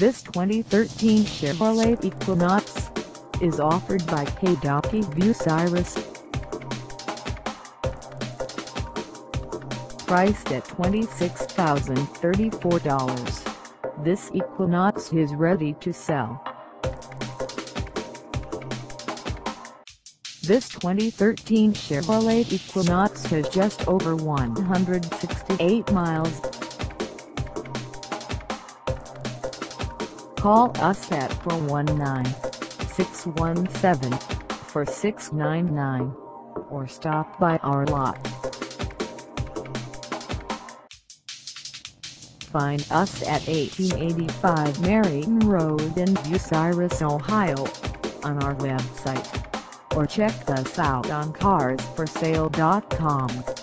This 2013 Chevrolet Equinox is offered by KW Bucyrus. Priced at $26,034, this Equinox is ready to sell. This 2013 Chevrolet Equinox has just over 168 miles. Call us at 419-617-4699 or stop by our lot. Find us at 1885 Marion Road in Bucyrus, Ohio on our website or check us out on carsforsale.com.